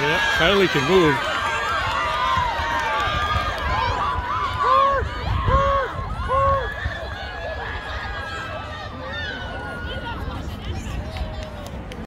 Yep, Kylie can move.